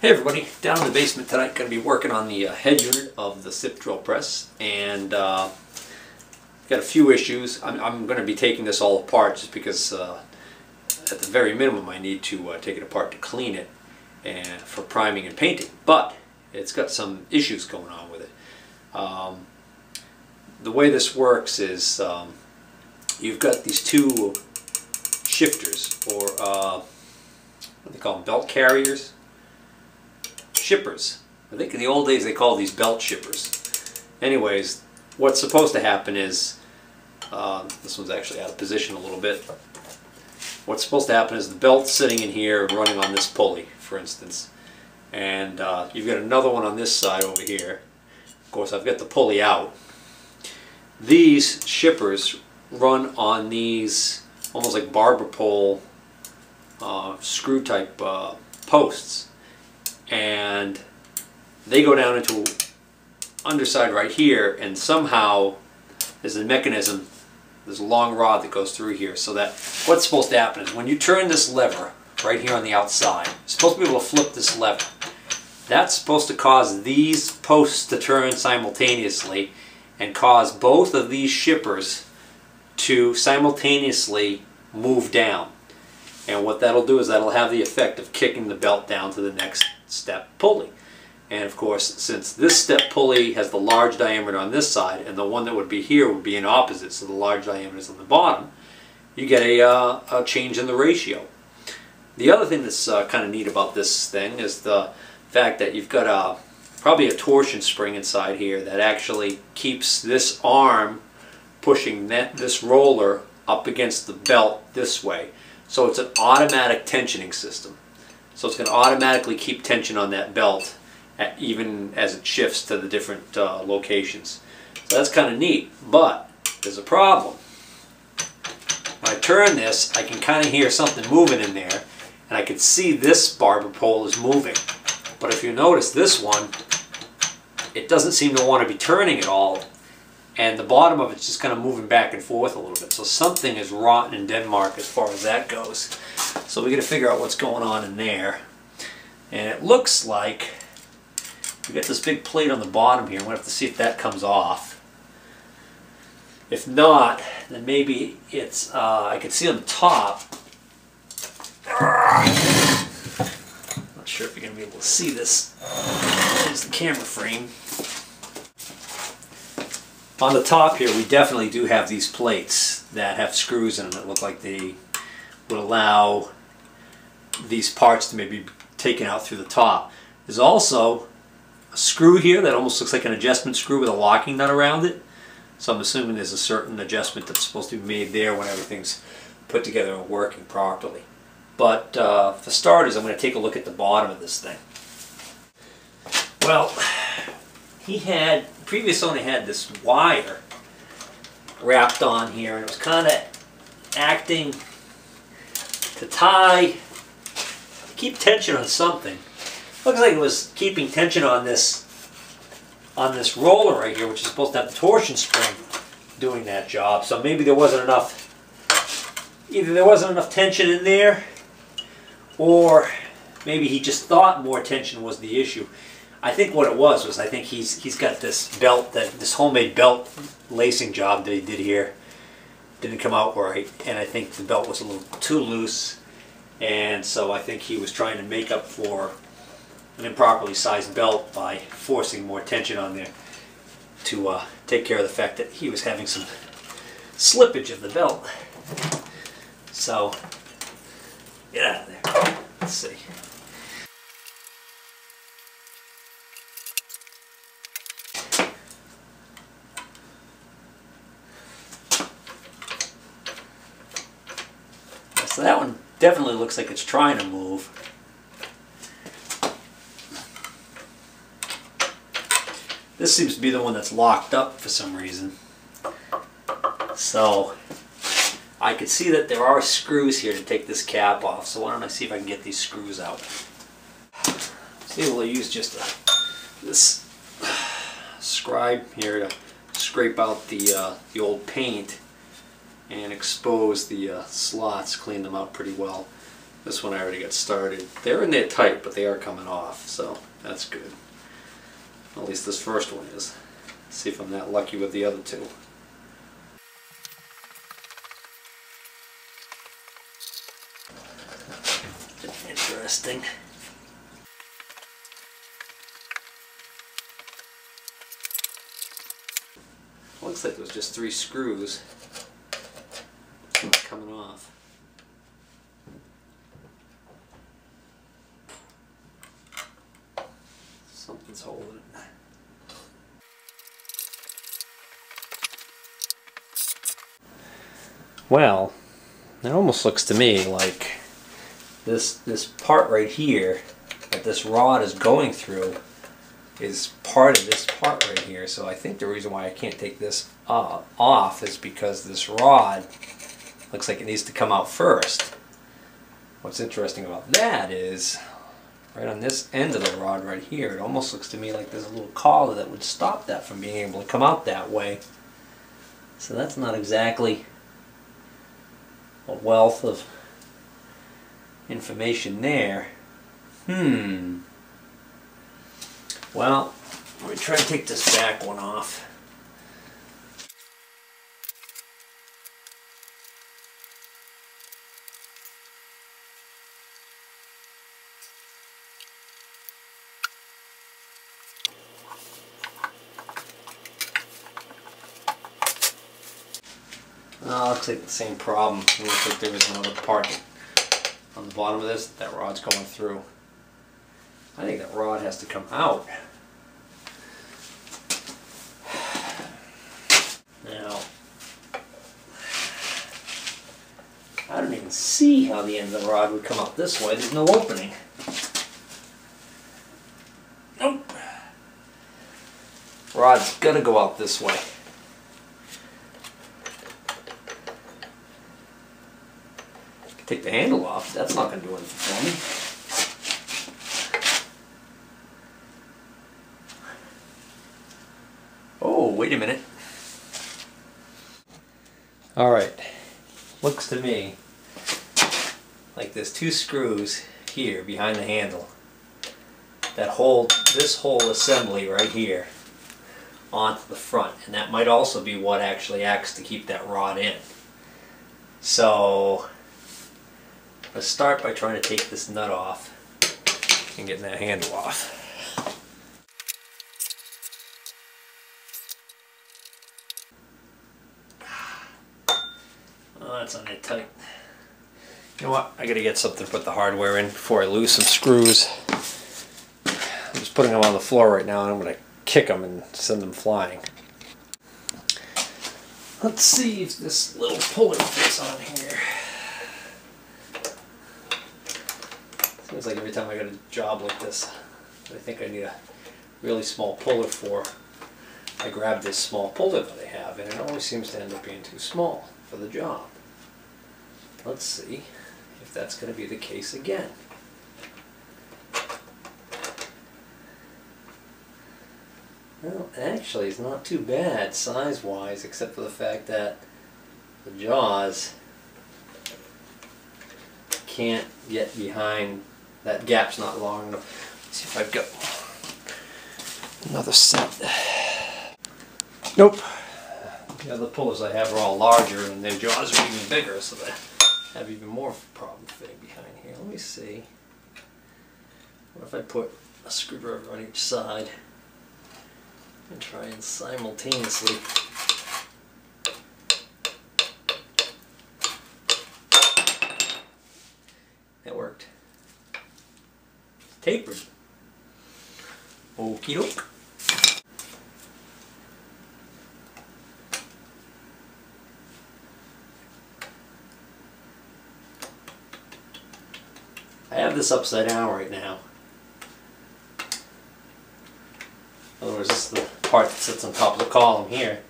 Hey everybody, down in the basement tonight, going to be working on the uh, head unit of the Sipp drill press and uh, got a few issues. I'm, I'm going to be taking this all apart just because uh, at the very minimum I need to uh, take it apart to clean it and for priming and painting, but it's got some issues going on with it. Um, the way this works is um, you've got these two shifters or uh, what do they call them, belt carriers shippers. I think in the old days they called these belt shippers. Anyways, what's supposed to happen is, uh, this one's actually out of position a little bit. What's supposed to happen is the belt's sitting in here running on this pulley, for instance. And uh, you've got another one on this side over here. Of course, I've got the pulley out. These shippers run on these almost like barber pole uh, screw type uh, posts and they go down into underside right here and somehow there's a mechanism there's a long rod that goes through here. So that what's supposed to happen is when you turn this lever right here on the outside you're supposed to be able to flip this lever. That's supposed to cause these posts to turn simultaneously and cause both of these shippers to simultaneously move down. And what that'll do is that'll have the effect of kicking the belt down to the next step pulley. And of course, since this step pulley has the large diameter on this side and the one that would be here would be in opposite, so the large diameter is on the bottom, you get a, uh, a change in the ratio. The other thing that's uh, kind of neat about this thing is the fact that you've got a probably a torsion spring inside here that actually keeps this arm pushing that, this roller up against the belt this way. So it's an automatic tensioning system. So it's going to automatically keep tension on that belt at, even as it shifts to the different uh, locations. So that's kind of neat, but there's a problem. When I turn this, I can kind of hear something moving in there, and I can see this barber pole is moving. But if you notice this one, it doesn't seem to want to be turning at all and the bottom of it's just kind of moving back and forth a little bit. So something is rotten in Denmark as far as that goes. So we got to figure out what's going on in there. And it looks like we got this big plate on the bottom here. We'll have to see if that comes off. If not, then maybe it's, uh, I can see on the top. Not sure if you're going to be able to see this. There's the camera frame. On the top here, we definitely do have these plates that have screws in them that look like they would allow these parts to maybe be taken out through the top. There's also a screw here that almost looks like an adjustment screw with a locking nut around it. So I'm assuming there's a certain adjustment that's supposed to be made there when everything's put together and working properly. But uh, for starters, I'm going to take a look at the bottom of this thing. Well, he had, previous owner had this wire wrapped on here and it was kind of acting to tie, keep tension on something. Looks like it was keeping tension on this on this roller right here, which is supposed to have the torsion spring doing that job. So maybe there wasn't enough, either there wasn't enough tension in there, or maybe he just thought more tension was the issue. I think what it was was I think he's he's got this belt that this homemade belt lacing job that he did here didn't come out right and I think the belt was a little too loose and so I think he was trying to make up for an improperly sized belt by forcing more tension on there to uh, take care of the fact that he was having some slippage of the belt. So get out of there. Let's see. So that one definitely looks like it's trying to move. This seems to be the one that's locked up for some reason. So I can see that there are screws here to take this cap off. So why don't I see if I can get these screws out. See, we'll use just a, this scribe here to scrape out the, uh, the old paint and expose the uh, slots, clean them out pretty well. This one I already got started. They're in there tight, but they are coming off, so that's good. At least this first one is. see if I'm that lucky with the other two. Interesting. Looks like there's just three screws coming off. Something's holding it. Well, it almost looks to me like this this part right here that this rod is going through is part of this part right here. So I think the reason why I can't take this uh, off is because this rod looks like it needs to come out first. What's interesting about that is right on this end of the rod right here, it almost looks to me like there's a little collar that would stop that from being able to come out that way. So that's not exactly a wealth of information there. Hmm. Well, let me try to take this back one off. Oh, looks like the same problem. It looks like there was another part on the bottom of this that rod's going through. I think that rod has to come out. Now, I don't even see how the end of the rod would come out this way. There's no opening. Nope. Rod's gonna go out this way. Take the handle off. That's not gonna do anything for me. Oh, wait a minute. All right, looks to me like there's two screws here behind the handle that hold this whole assembly right here onto the front and that might also be what actually acts to keep that rod in. So let's start by trying to take this nut off and getting that handle off. Ah. that's on it tight. You know what? I gotta get something to put the hardware in before I lose some screws. I'm just putting them on the floor right now and I'm gonna kick them and send them flying. Let's see if this little puller fits on here. Seems like every time I get a job like this, I think I need a really small puller for, I grab this small puller that I have and it always seems to end up being too small for the job. Let's see if that's going to be the case again. Well, actually, it's not too bad size-wise, except for the fact that the jaws can't get behind, that gap's not long enough. Let's see if I've got another set. Nope. The other pullers I have are all larger and their jaws are even bigger, so they have even more problem fitting behind here. Let me see. What if I put a screwdriver on each side and try and simultaneously That worked. Tapered. Okie doke. I have this upside down right now. In other words, this is the part that sits on top of the column here.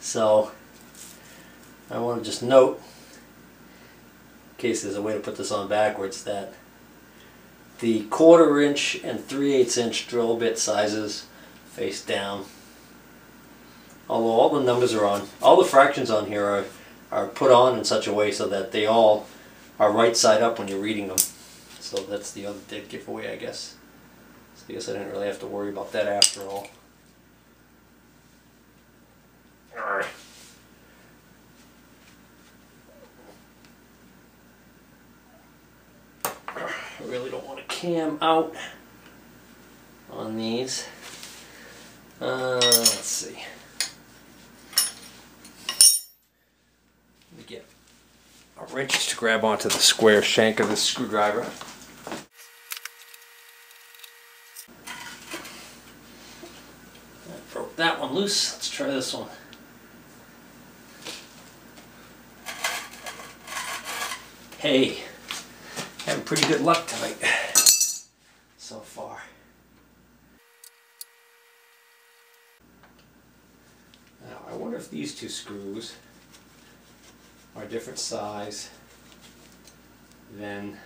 So I want to just note, in case there's a way to put this on backwards, that the quarter inch and 3 8 inch drill bit sizes face down. Although all the numbers are on, all the fractions on here are, are put on in such a way so that they all are right side up when you're reading them. So that's the other dead giveaway, I guess. So I guess I didn't really have to worry about that after all. Alright. I really don't want to cam out on these. Uh, let's see. Me get a wrench to grab onto the square shank of this screwdriver. Broke that one loose. Let's try this one. Hey, having pretty good luck tonight so far. Now, I wonder if these two screws are a different size than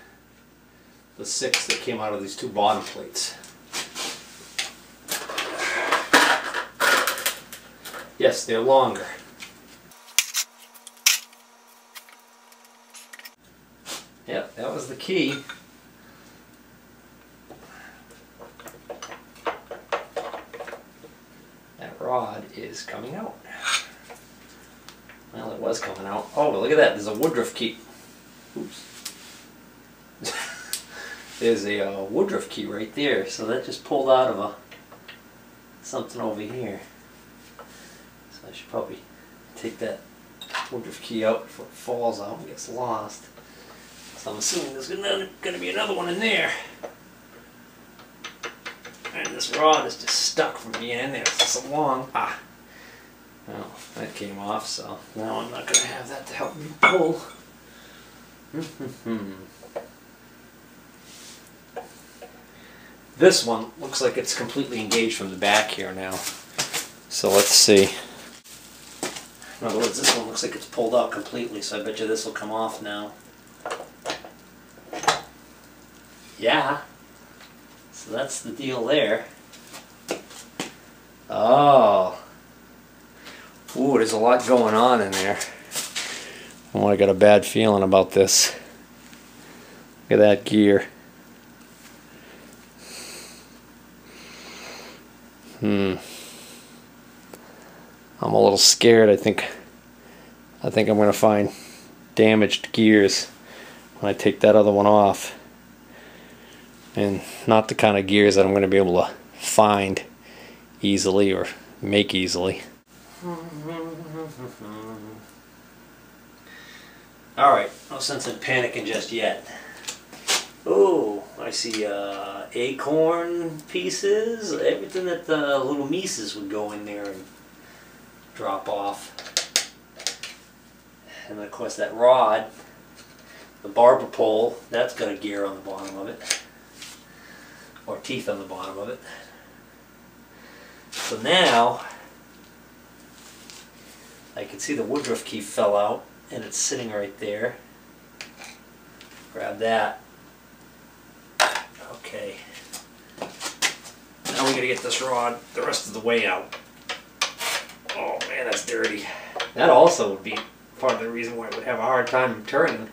the six that came out of these two bottom plates. Yes, they're longer. Yep, that was the key. That rod is coming out. Well, it was coming out. Oh, well, look at that. There's a Woodruff key. Oops. There's a uh, Woodruff key right there. So that just pulled out of a something over here. So I should probably take that Woodruff key out before it falls out and gets lost. So I'm assuming there's gonna, gonna be another one in there. And this rod is just stuck from being in there for so long. Ah. Well, that came off, so now I'm not gonna have that to help me pull. this one looks like it's completely engaged from the back here now. So let's see. In other words, this one looks like it's pulled out completely, so I bet you this will come off now. Yeah. So that's the deal there. Oh. Ooh, there's a lot going on in there. Oh, I got a bad feeling about this. Look at that gear. Hmm. I'm a little scared. I think I think I'm going to find damaged gears when I take that other one off. And not the kind of gears that I'm going to be able to find easily or make easily. Alright, no sense in panicking just yet. Oh, I see uh, acorn pieces, everything that the little Mises would go in there and drop off. And of course that rod, the barber pole, that's got a gear on the bottom of it. Or teeth on the bottom of it. So now, I can see the Woodruff key fell out and it's sitting right there. Grab that. Okay. Now we gotta get this rod the rest of the way out. Oh man, that's dirty. That also would be part of the reason why it would have a hard time turning.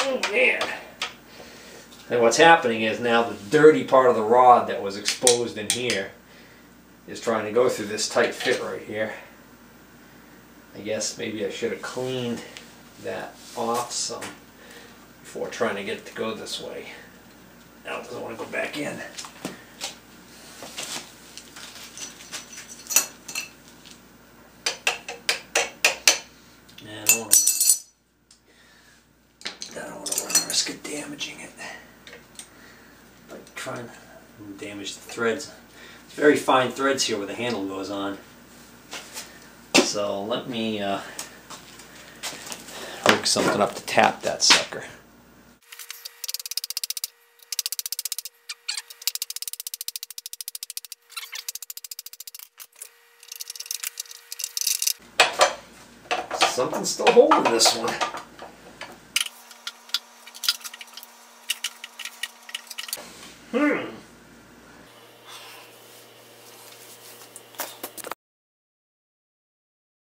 Oh man. And what's happening is now the dirty part of the rod that was exposed in here is trying to go through this tight fit right here. I guess maybe I should have cleaned that off some before trying to get it to go this way. Now it doesn't want to go back in. I don't want to. I don't want to run the risk of damaging it. Trying to damage the threads. It's very fine threads here where the handle goes on. So let me uh, rig something up to tap that sucker. Something's still holding this one. Hmm.